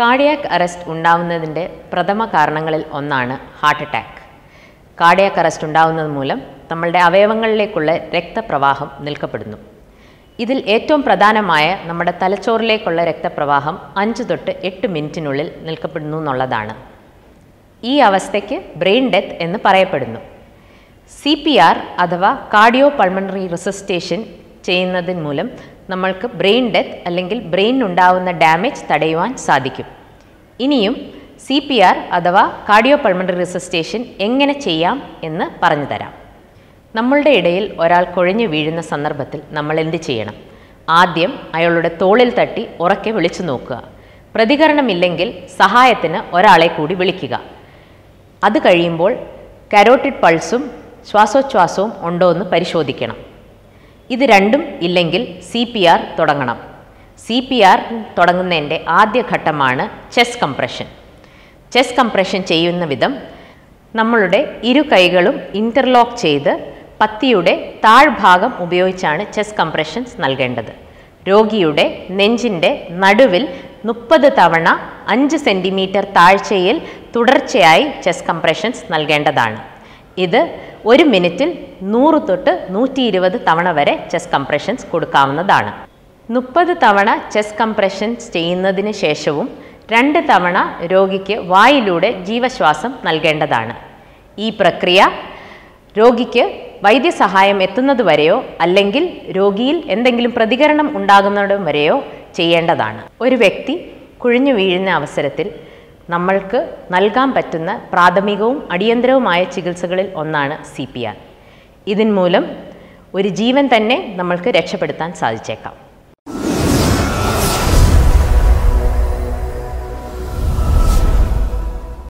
Cardiac arrest ഉണ്ടാവുന്നതിന്റെ പ്രഥമ കാരണങ്ങളിൽ ഒന്നാണ് ഹാർട്ട് അറ്റാക്ക്. കാർഡിയാക് അറസ്റ്റ് ഉണ്ടാവുന്നത് മൂലം നമ്മളുടെ അവയവങ്ങളിലേക്കുള്ള രക്തപ്രവാഹം നിൽക്കപ്പെടുന്നു. ഇതിൽ ഏറ്റവും പ്രധാനമായ നമ്മുടെ തലച്ചോറിലേക്കുള്ള രക്തപ്രവാഹം അഞ്ച് തൊട്ട് എട്ട് മിനിറ്റിനുള്ളിൽ നിൽക്കപ്പെടുന്നു എന്നുള്ളതാണ്. ഈ അവസ്ഥയ്ക്ക് ബ്രെയിൻ ഡെത്ത് എന്ന് പറയപ്പെടുന്നു. സി പി ആർ അഥവാ കാർഡിയോ പൾമണറി റിസസ്റ്റേഷൻ ചെയ്യുന്നതിന് മൂലം നമ്മൾക്ക് ബ്രെയിൻ ഡെത്ത് അല്ലെങ്കിൽ ബ്രെയിനിനുണ്ടാവുന്ന ഡാമേജ് തടയുവാൻ സാധിക്കും. ഇനിയും സി പി ആർ അഥവാ കാർഡിയോ പൾമണറി റിസസ്റ്റേഷൻ എങ്ങനെ ചെയ്യാം എന്ന് പറഞ്ഞു തരാം. നമ്മളുടെ ഇടയിൽ ഒരാൾ കുഴഞ്ഞു വീഴുന്ന സന്ദർഭത്തിൽ നമ്മൾ എന്ത് ചെയ്യണം? ആദ്യം അയാളുടെ തോളിൽ തട്ടി ഉറക്കെ വിളിച്ചു നോക്കുക. പ്രതികരണമില്ലെങ്കിൽ സഹായത്തിന് ഒരാളെ കൂടി വിളിക്കുക. അത് കഴിയുമ്പോൾ കരോട്ടിഡ് പൾസും ശ്വാസോച്ഛ്വാസവും ഉണ്ടോ എന്ന് പരിശോധിക്കണം. ഇത് രണ്ടും ഇല്ലെങ്കിൽ സി പി ആർ തുടങ്ങണം. സി പി ആർ തുടങ്ങുന്നതിന്റെ ആദ്യ ഘട്ടമാണ് ചെസ് കംപ്രഷൻ ചെസ് കംപ്രഷൻ ചെയ്യുന്ന വിധം നമ്മളുടെ ഇരു കൈകളും ഇന്റർലോക്ക് ചെയ്ത് പത്തിയുടെ താഴ്ഭാഗം ഉപയോഗിച്ചാണ് ചെസ് കംപ്രഷൻസ് നൽകേണ്ടത്. രോഗിയുടെ നെഞ്ചിന്റെ നടുവിൽ മുപ്പത് തവണ അഞ്ച് സെന്റിമീറ്റർ താഴ്ചയിൽ തുടർച്ചയായി ചെസ് കംപ്രഷൻസ് നൽകേണ്ടതാണ്. ഇത് ഒരു മിനിറ്റിൽ നൂറ് തൊട്ട് നൂറ്റി ഇരുപത് തവണ വരെ ചെസ് കംപ്രഷൻസ് കൊടുക്കാവുന്നതാണ്. മുപ്പത് തവണ ചെസ് കംപ്രഷൻസ് ചെയ്യുന്നതിന് ശേഷവും രണ്ട് തവണ രോഗിക്ക് വായിലൂടെ ജീവശ്വാസം നൽകേണ്ടതാണ്. ഈ പ്രക്രിയ രോഗിക്ക് വൈദ്യസഹായം എത്തുന്നത് വരെയോ അല്ലെങ്കിൽ രോഗിയിൽ എന്തെങ്കിലും പ്രതികരണം ഉണ്ടാകുന്നതും വരെയോ ചെയ്യേണ്ടതാണ്. ഒരു വ്യക്തി കുഴിഞ്ഞു വീഴുന്ന അവസരത്തിൽ നമ്മൾക്ക് നൽകാൻ പറ്റുന്ന പ്രാഥമികവും അടിയന്തരവുമായ ചികിത്സകളിൽ ഒന്നാണ് സി പി ആർ. ഇതിൻ മൂലം ഒരു ജീവൻ തന്നെ നമ്മൾക്ക് രക്ഷപ്പെടുത്താൻ സാധിച്ചേക്കാം.